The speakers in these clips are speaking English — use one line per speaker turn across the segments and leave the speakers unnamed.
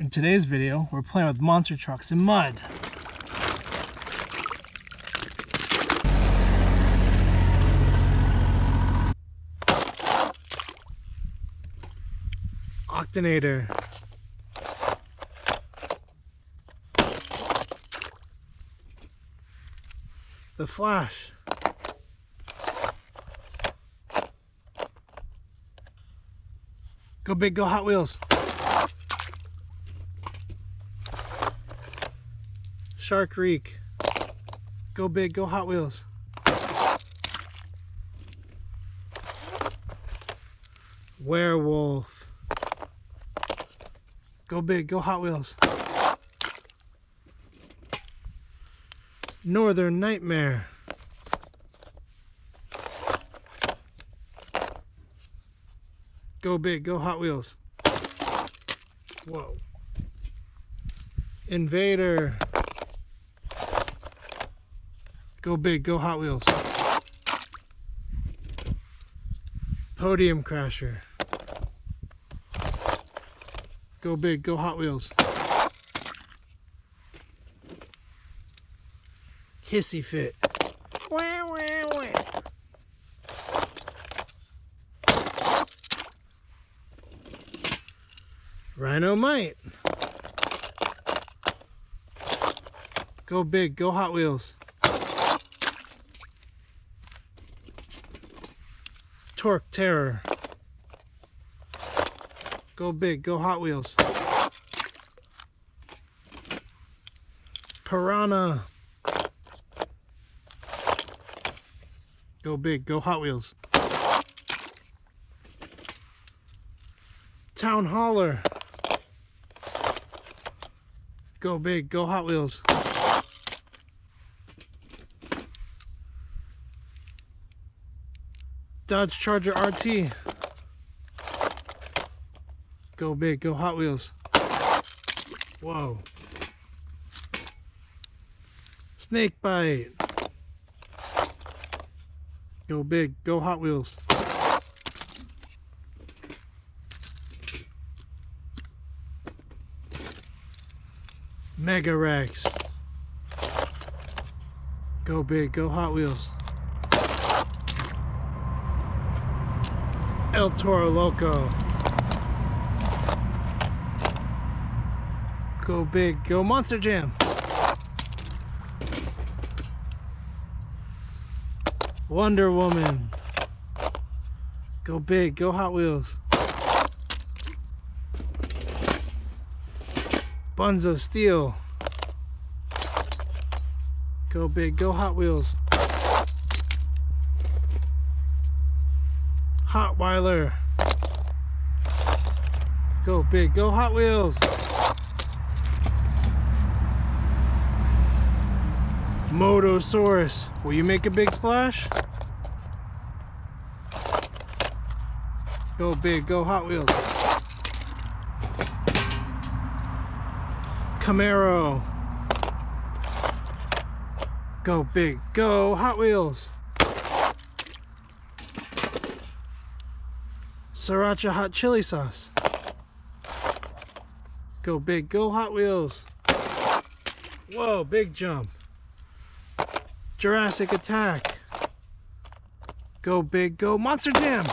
In today's video, we're playing with monster trucks in mud. Octanator. The Flash. Go big, go Hot Wheels. Shark Wreak. Go big, go Hot Wheels. Werewolf. Go big, go Hot Wheels. Northern Nightmare. Go big, go Hot Wheels. Whoa. Invader. Go big, go Hot Wheels. Podium Crasher. Go big, go Hot Wheels. Hissy Fit. Wah, wah, wah. Rhino-Mite. Go big, go Hot Wheels. Torque Terror. Go big, go Hot Wheels. Piranha. Go big, go Hot Wheels. Town Hauler. Go big, go Hot Wheels. Dodge Charger RT. Go big, go Hot Wheels. Whoa. Snake Bite. Go big, go Hot Wheels. Mega-Wrex. Go big, go Hot Wheels. El Toro Loco. Go big, go Monster Jam. Wonder Woman. Go big, go Hot Wheels. Buns of Steel. Go big, go Hot Wheels. Hotweiler. Go big, go Hot Wheels. Motosaurus. Will you make a big splash? Go big, go Hot Wheels. Camaro. Go big, go Hot Wheels. Sriracha hot chili sauce. Go big, go Hot Wheels. Whoa, big jump. Jurassic Attack. Go big, go Monster Jam.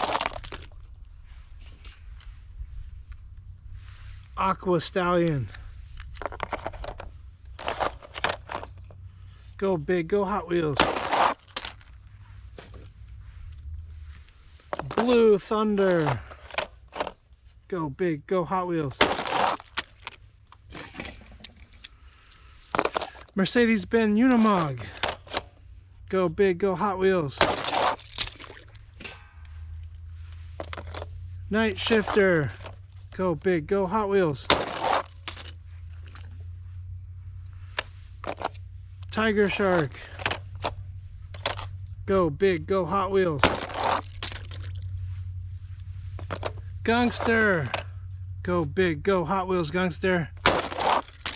Aqua Stallion. Go big, go Hot Wheels. Blue Thunder. Go big, go Hot Wheels. Mercedes-Benz Unimog. Go big, go Hot Wheels. Night Shifter. Go big, go Hot Wheels. Tiger Shark. Go big, go Hot Wheels. Gangster. Go big, go Hot Wheels, Gangster.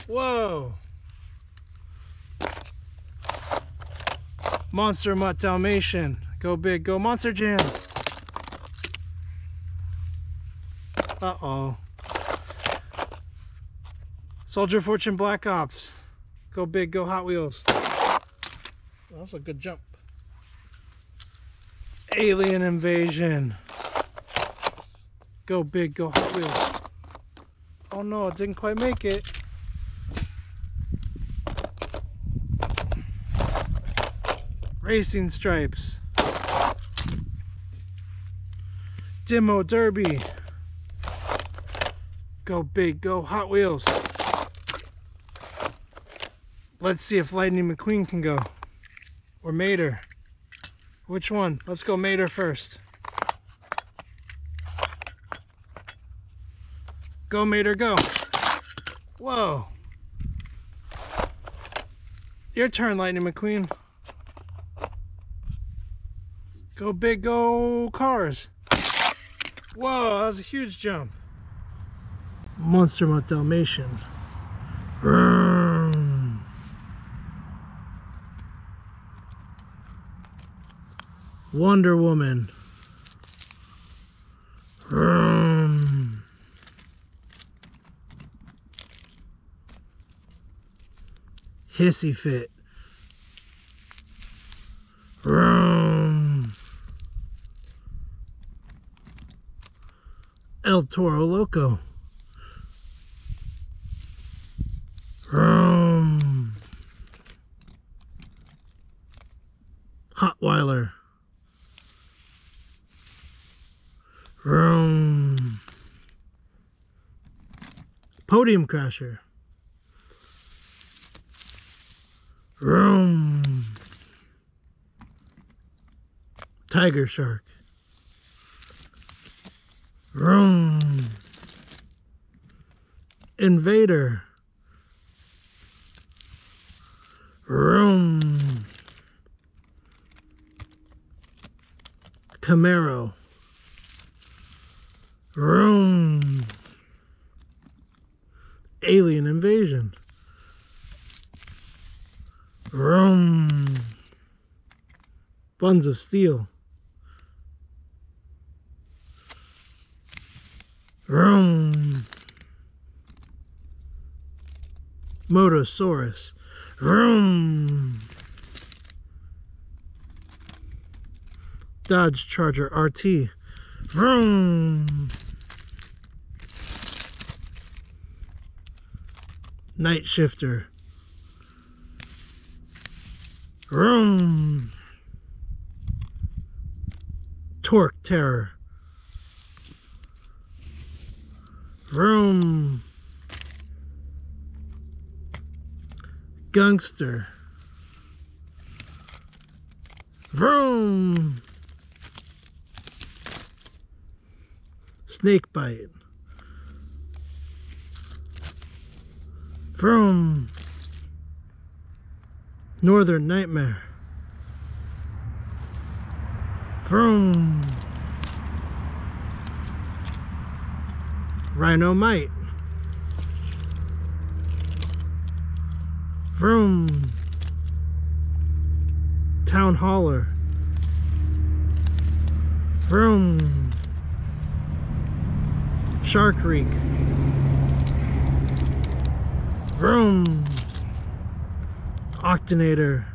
Whoa. Monster Mutt Dalmatian. Go big, go Monster Jam. Uh-oh. Soldier Fortune Black Ops. Go big, go Hot Wheels. That's a good jump. Alien Invasion. Go big, go Hot Wheels. Oh no, it didn't quite make it. Racing Stripes. Demo Derby. Go big, go Hot Wheels. Let's see if Lightning McQueen can go. Or Mater. Which one? Let's go Mater first. Go Mater, go. Whoa. Your turn, Lightning McQueen. Go big, go cars. Whoa, that was a huge jump. Monster Mutt Dalmatian. Wonder Woman. Vroom. Hissy Fit. Vroom. El Toro Loco. Vroom. Hotweiler. Vroom. Podium Crasher. Vroom. Tiger Shark. Vroom. Invader. Vroom. Camaro. Vroom. Alien Invasion. Vroom. Buns of Steel. Vroom. Motosaurus. Vroom. Dodge Charger RT. Vroom. Night Shifter. Vroom. Torque Terror. Vroom. Gangster. Vroom. Snake bite. Vroom. Northern Nightmare. Vroom. Rhino Mite. Vroom. Town Hauler. Vroom. Shark Wreak. Vroom. Octonator.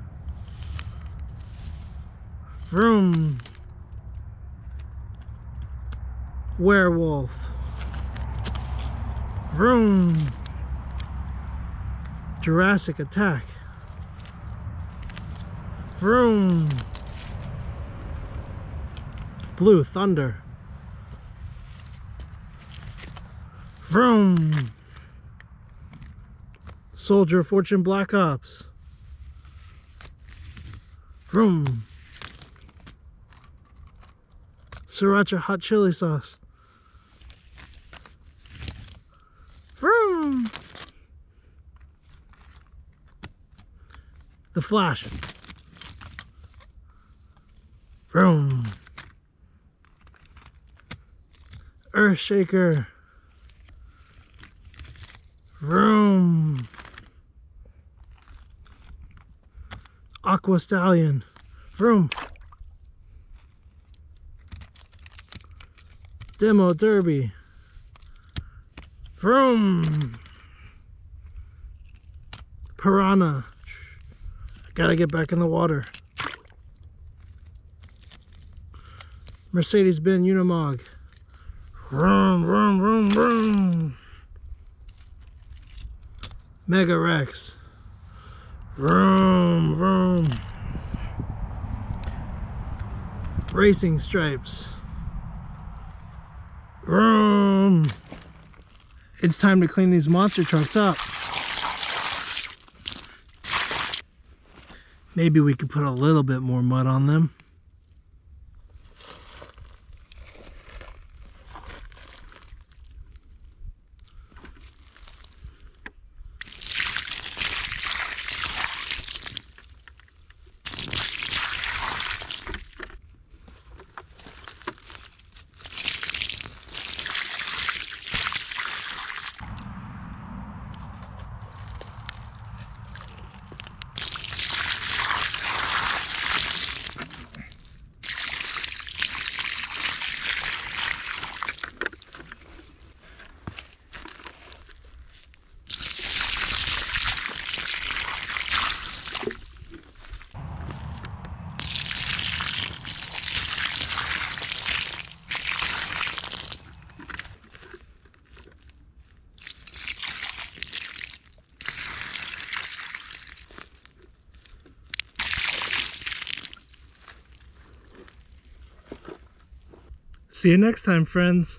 Vroom. Werewolf. Vroom. Jurassic Attack. Vroom. Blue Thunder. Vroom. Soldier of Fortune Black Ops. Vroom. Sriracha hot chili sauce. Vroom. The Flash. Vroom. Earthshaker. Vroom. Aqua Stallion. Vroom. Demo Derby. Vroom. piranha. Gotta get back in the water. Mercedes-Benz Unimog. Vroom, vroom, vroom, vroom. Mega-Wrex. Vroom, vroom. Racing Stripes. Vroom. It's time to clean these monster trucks up. Maybe we could put a little bit more mud on them. See you next time, friends.